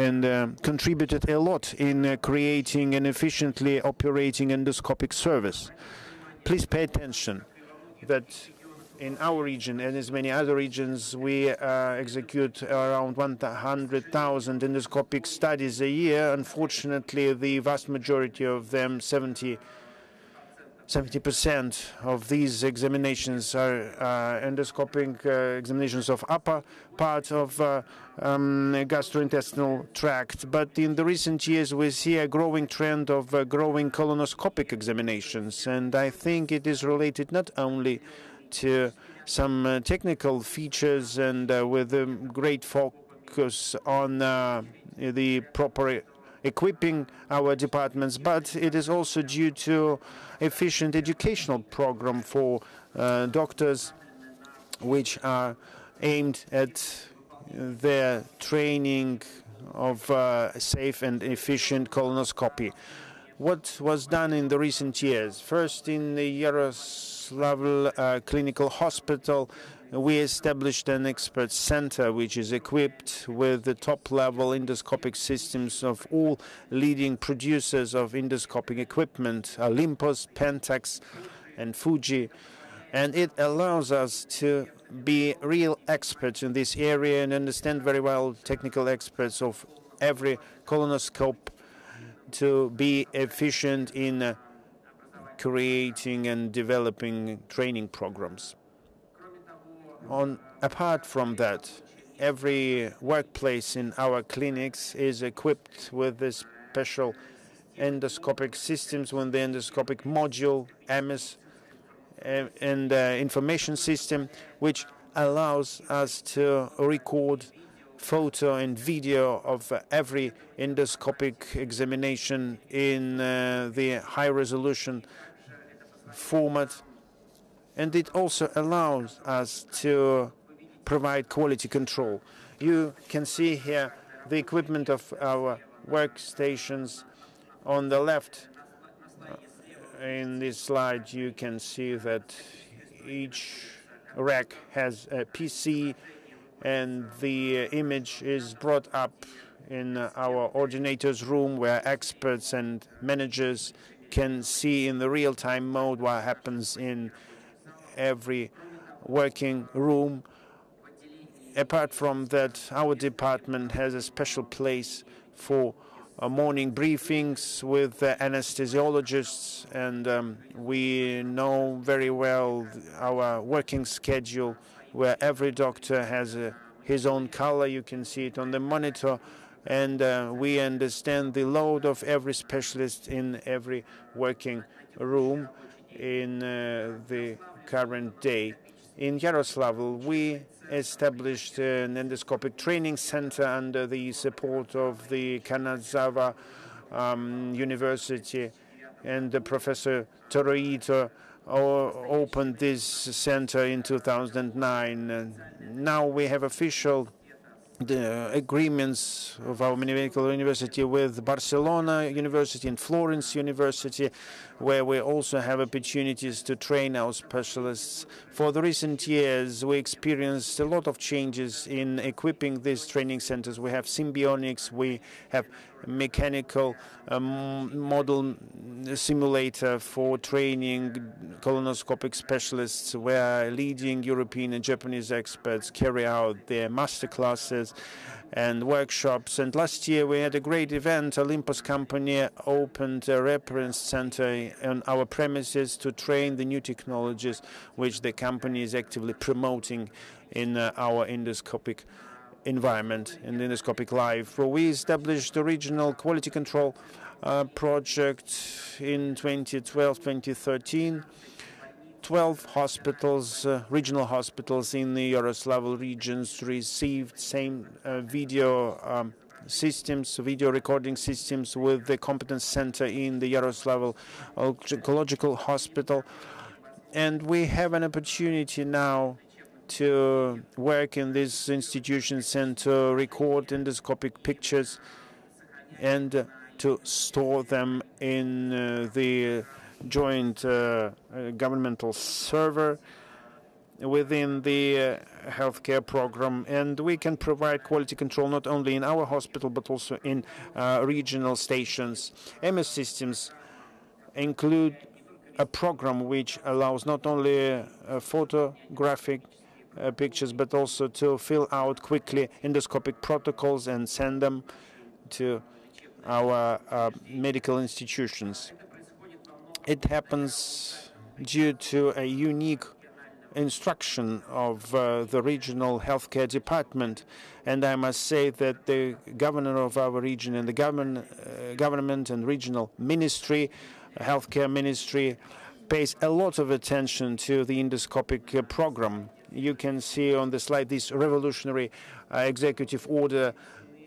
Speaker 1: and uh, contributed a lot in uh, creating an efficiently operating endoscopic service. Please pay attention that in our region and as many other regions, we uh, execute around 100,000 endoscopic studies a year. Unfortunately, the vast majority of them, 70 70% of these examinations are uh, endoscopic uh, examinations of upper part of uh, um, gastrointestinal tract. But in the recent years, we see a growing trend of uh, growing colonoscopic examinations. And I think it is related not only to some uh, technical features and uh, with a great focus on the proper equipping our departments, but it is also due to efficient educational program for uh, doctors which are aimed at their training of uh, safe and efficient colonoscopy. What was done in the recent years? First, in the Yaroslavl uh, Clinical Hospital, we established an expert center which is equipped with the top level endoscopic systems of all leading producers of endoscopic equipment Olympus, Pentax, and Fuji. And it allows us to be real experts in this area and understand very well technical experts of every colonoscope to be efficient in creating and developing training programs. On, apart from that, every workplace in our clinics is equipped with this special endoscopic systems with the endoscopic module, MS, and uh, information system, which allows us to record photo and video of every endoscopic examination in uh, the high resolution format and it also allows us to provide quality control. You can see here the equipment of our workstations on the left. Uh, in this slide, you can see that each rack has a PC and the uh, image is brought up in our ordinator's room where experts and managers can see in the real-time mode what happens in every working room. Apart from that, our department has a special place for uh, morning briefings with anesthesiologists, and um, we know very well our working schedule, where every doctor has uh, his own color. You can see it on the monitor, and uh, we understand the load of every specialist in every working room in uh, the current day. In Yaroslavl, we established an endoscopic training center under the support of the Kanazawa um, University, and the Professor Toroito opened this center in 2009. And now we have official the agreements of our medical university with Barcelona University and Florence University, where we also have opportunities to train our specialists. For the recent years, we experienced a lot of changes in equipping these training centers. We have Simbionix, we have mechanical um, model simulator for training colonoscopic specialists where leading European and Japanese experts carry out their master classes and workshops. And last year we had a great event. Olympus company opened a reference center on our premises to train the new technologies which the company is actively promoting in uh, our endoscopic environment the endoscopic life. Well, we established the regional quality control uh, project in 2012-2013. 12 hospitals, uh, regional hospitals in the Yaroslavl regions received same uh, video um, systems, video recording systems with the competence center in the Yaroslavl Oncological Hospital. And we have an opportunity now to work in these institutions and to record endoscopic pictures and to store them in uh, the joint uh, governmental server within the uh, healthcare program and we can provide quality control not only in our hospital but also in uh, regional stations. MS systems include a program which allows not only photographic pictures, but also to fill out quickly endoscopic protocols and send them to our medical institutions. It happens due to a unique instruction of uh, the regional healthcare department. And I must say that the governor of our region and the government, uh, government and regional ministry, healthcare ministry, pays a lot of attention to the endoscopic uh, program you can see on the slide this revolutionary uh, executive order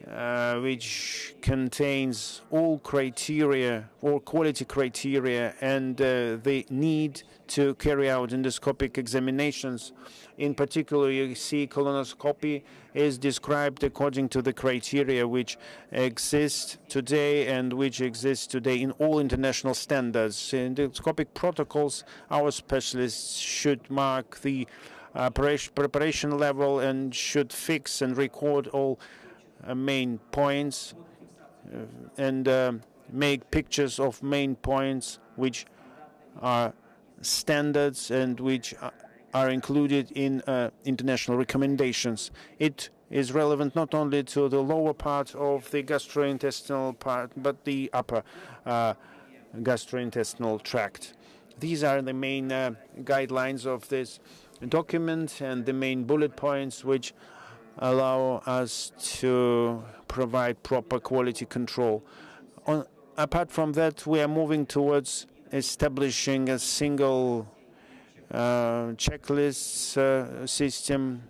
Speaker 1: uh, which contains all criteria, all quality criteria, and uh, the need to carry out endoscopic examinations. In particular, you see colonoscopy is described according to the criteria which exist today and which exist today in all international standards. In endoscopic protocols, our specialists should mark the uh, preparation level and should fix and record all main points uh, and make pictures of main points which are standards and which are included in uh, international recommendations. It is relevant not only to the lower part of the gastrointestinal part, but the upper uh, gastrointestinal tract. These are the main uh, guidelines of this document and the main bullet points which allow us to provide proper quality control. On, apart from that, we are moving towards establishing a single uh, checklist uh, system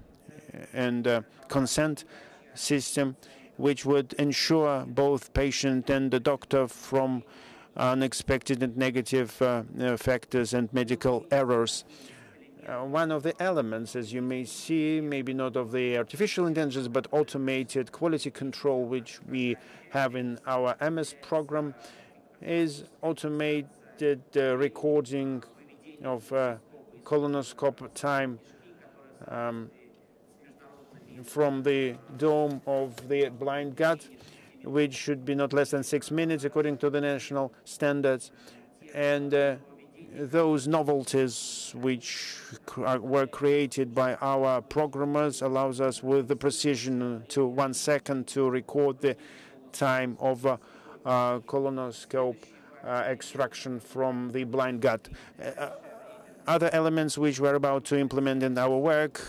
Speaker 1: and uh, consent system which would ensure both patient and the doctor from unexpected and negative uh, factors and medical errors. Uh, one of the elements, as you may see, maybe not of the artificial intelligence, but automated quality control, which we have in our MS program, is automated uh, recording of uh, colonoscope time um, from the dome of the blind gut, which should be not less than six minutes according to the national standards. And uh, those novelties which were created by our programmers allows us with the precision to one second to record the time of uh, uh, colonoscope uh, extraction from the blind gut. Uh, other elements which we're about to implement in our work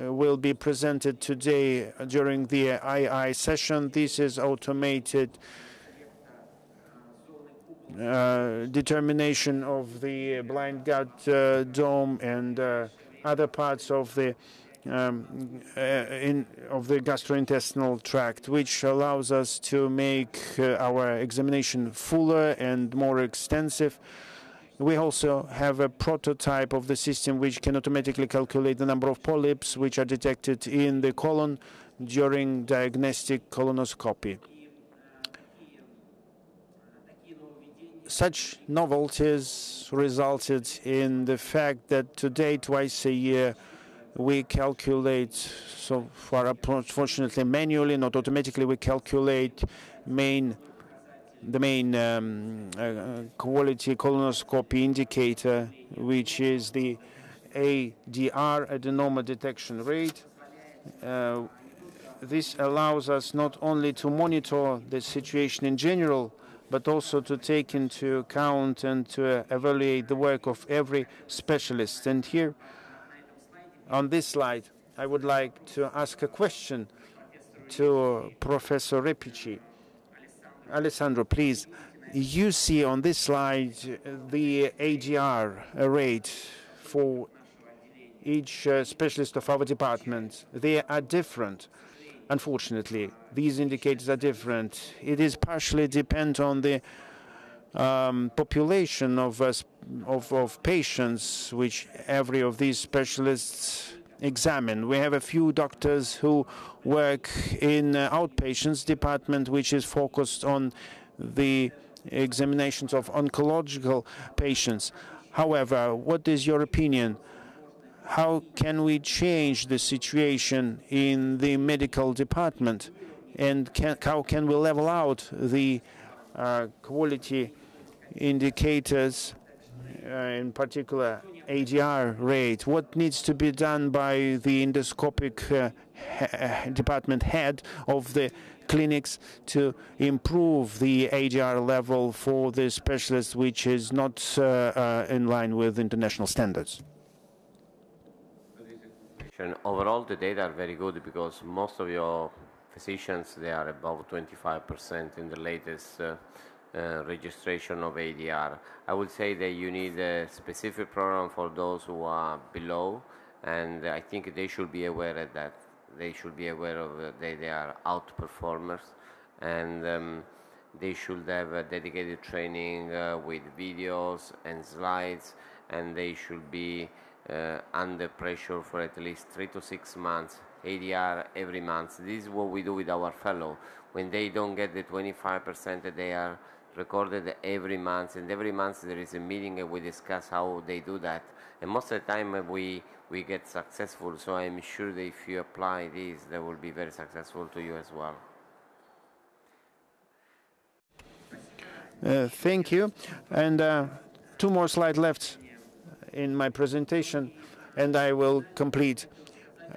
Speaker 1: uh, will be presented today during the II session. This is automated uh, determination of the blind gut uh, dome and uh, other parts of the um, uh, in, of the gastrointestinal tract, which allows us to make uh, our examination fuller and more extensive. We also have a prototype of the system which can automatically calculate the number of polyps which are detected in the colon during diagnostic colonoscopy. Such novelties resulted in the fact that today, twice a year, we calculate, so far unfortunately manually, not automatically, we calculate main the main um, uh, quality colonoscopy indicator, which is the ADR, adenoma detection rate. Uh, this allows us not only to monitor the situation in general, but also to take into account and to uh, evaluate the work of every specialist. And here, on this slide, I would like to ask a question to Professor Repici. Alessandro, please. You see on this slide the ADR rate for each uh, specialist of our department. They are different. Unfortunately, these indicators are different. It is partially depend on the um, population of, uh, of, of patients which every of these specialists examine. We have a few doctors who work in uh, outpatients department, which is focused on the examinations of oncological patients. However, what is your opinion? How can we change the situation in the medical department? And can, how can we level out the uh, quality indicators, uh, in particular ADR rate? What needs to be done by the endoscopic uh, ha department head of the clinics to improve the ADR level for the specialists, which is not uh, uh, in line with international standards?
Speaker 2: And overall, the data are very good because most of your physicians, they are above 25% in the latest uh, uh, registration of ADR. I would say that you need a specific program for those who are below, and I think they should be aware of that. They should be aware of uh, that they are outperformers, and um, they should have a dedicated training uh, with videos and slides, and they should be uh, under pressure for at least three to six months ADR every month. This is what we do with our fellow. When they don't get the 25% that they are recorded every month, and every month there is a meeting and we discuss how they do that. And most of the time we, we get successful, so I'm sure that if you apply this, that will be very successful to you as well.
Speaker 1: Uh, thank you. And uh, two more slides left in my presentation, and I will complete.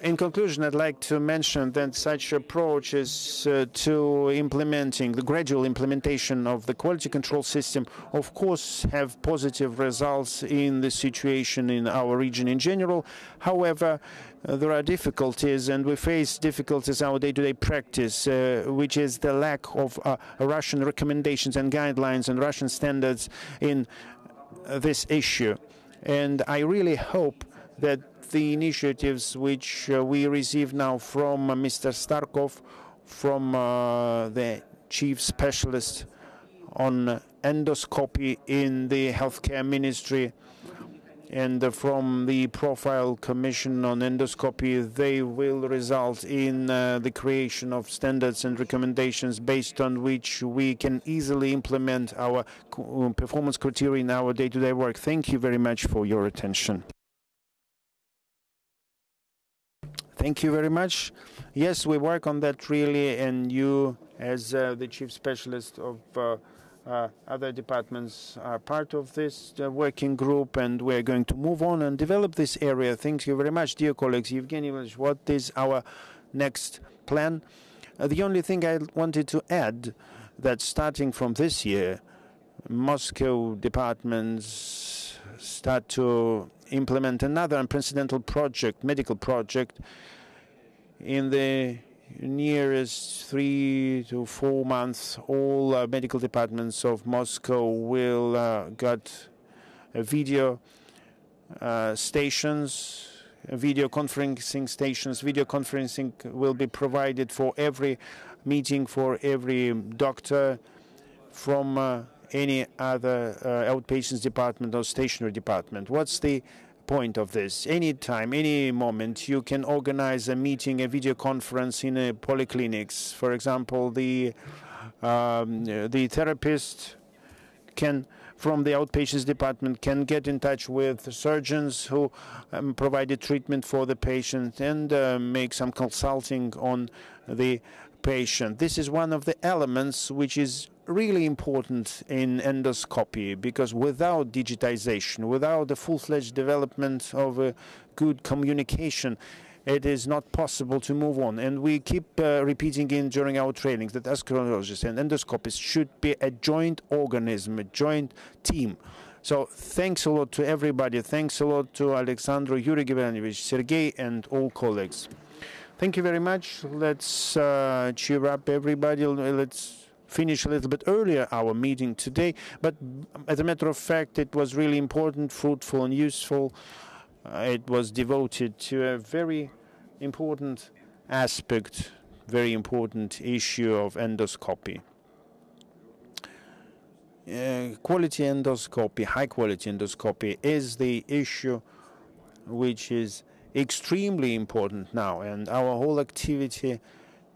Speaker 1: In conclusion, I'd like to mention that such approaches uh, to implementing the gradual implementation of the quality control system, of course, have positive results in the situation in our region in general. However, uh, there are difficulties, and we face difficulties in our day-to-day practice, uh, which is the lack of uh, Russian recommendations and guidelines and Russian standards in uh, this issue. And I really hope that the initiatives which uh, we receive now from uh, Mr. Starkov, from uh, the chief specialist on endoscopy in the healthcare ministry, and uh, from the profile commission on endoscopy, they will result in uh, the creation of standards and recommendations based on which we can easily implement our performance criteria in our day-to-day -day work. Thank you very much for your attention. Thank you very much. Yes, we work on that really, and you, as uh, the chief specialist of uh, uh, other departments, are part of this uh, working group, and we're going to move on and develop this area. Thank you very much, dear colleagues. Evgeny what is our next plan? Uh, the only thing I wanted to add that starting from this year, Moscow departments start to implement another unprecedented project, medical project, in the nearest three to four months, all uh, medical departments of Moscow will uh, get video uh, stations, video conferencing stations. Video conferencing will be provided for every meeting, for every doctor from uh, any other uh, outpatients department or stationary department. What's the point of this. Anytime, any moment, you can organize a meeting, a video conference in a polyclinics. For example, the um, the therapist can from the outpatients department can get in touch with surgeons who um, provided treatment for the patient and uh, make some consulting on the patient. This is one of the elements which is really important in endoscopy because without digitization, without the full-fledged development of a good communication, it is not possible to move on. And we keep uh, repeating in during our trainings that endocrinologists and endoscopists should be a joint organism, a joint team. So thanks a lot to everybody. Thanks a lot to Alexandru, Yuri Gavrilovich, Sergei, and all colleagues. Thank you very much. Let's uh, cheer up everybody. Let's finish a little bit earlier our meeting today, but as a matter of fact, it was really important, fruitful, and useful. Uh, it was devoted to a very important aspect, very important issue of endoscopy. Uh, quality endoscopy, high quality endoscopy, is the issue which is extremely important now, and our whole activity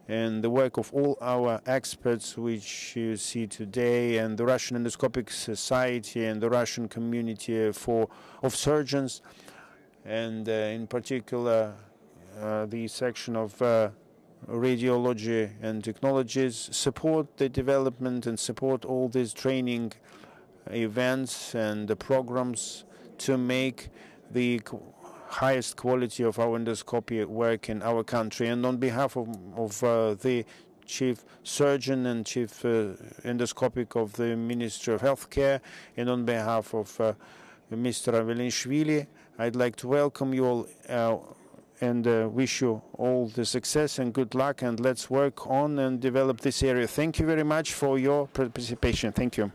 Speaker 1: and the work of all our experts, which you see today, and the Russian Endoscopic Society and the Russian community for of surgeons, and uh, in particular uh, the section of uh, radiology and technologies, support the development and support all these training events and the programs to make the highest quality of our endoscopy work in our country. And on behalf of, of uh, the chief surgeon and chief uh, endoscopic of the Ministry of Healthcare, and on behalf of uh, Mr. Revishvili, I'd like to welcome you all uh, and uh, wish you all the success and good luck. And let's work on and develop this area. Thank you very much for your participation. Thank you.